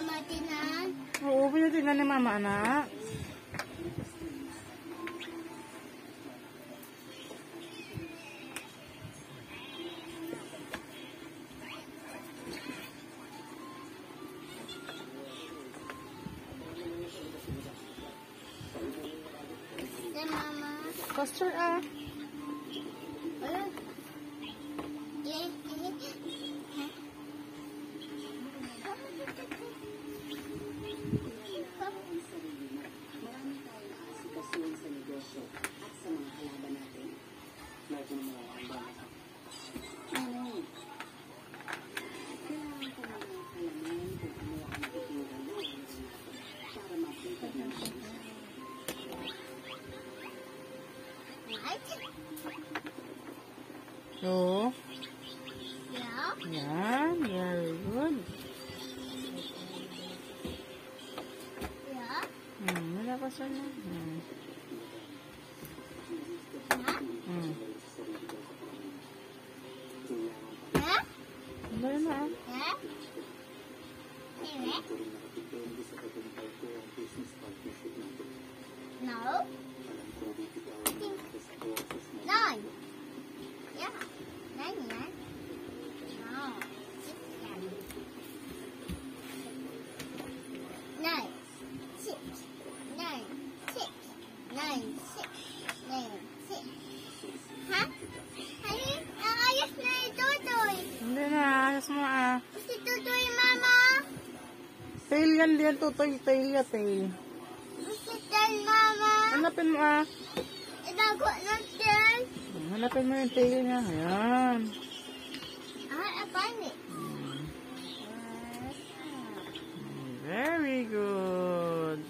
Mama, tinan. Oo, pinatingnan ni mama, anak. Yan, Mama. Faster ah. Right? Oo. Yeah. Yan, very good. Yeah. Hmm, wala pa siya na. Hmm. Yeah. Hmm. Yeah. Wala na ah. Tail yan diyan, tutoy. Tail ya, tail. Si tal, mama. Hanapin mo ah. Inago natin. Hanapin mo yung tail niya. Ayan. Ah, apaan eh? Very good.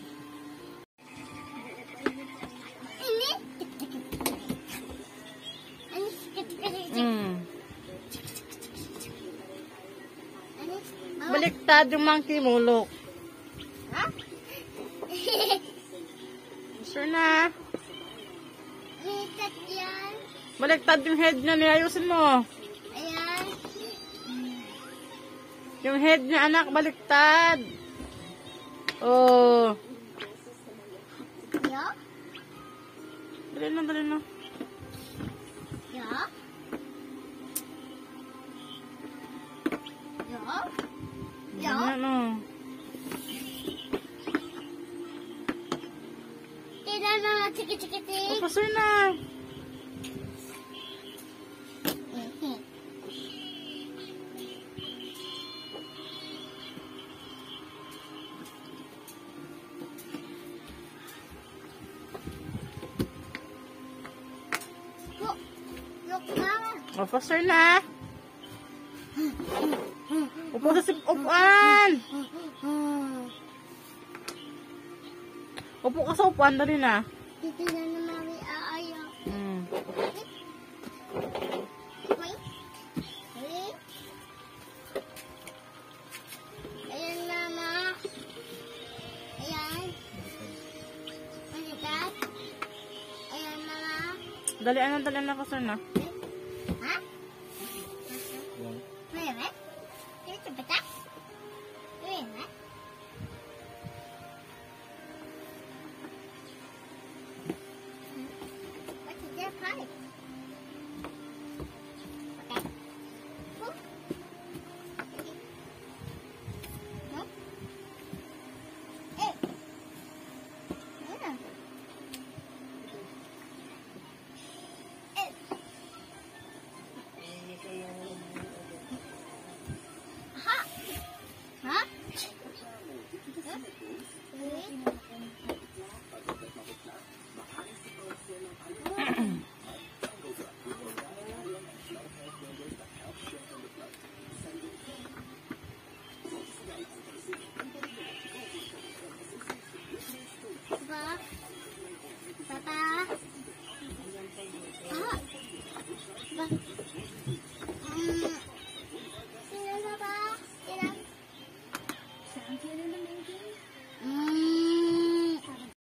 Mama? Baliktad yung monkey mo, look. Sure na. Likat yan. Baliktad yung head niya, niayusin mo. Ayan. Yung head niya, anak, baliktad. Oh. Yo? Dali na, dali na. Yo? Yo? Yo? Yan, oh. Tingnan mga sikit-sikit. Oh, pasur na. Pasur na. Upo sa sip upuan. Upo ka sa upuan, na. Dito na na mami aayaw. Hmm. Wait. Wait. Ayan, mama. Ayan. Ano that? Ayan, mama. Dali na, dali na, pasur na. Ayan,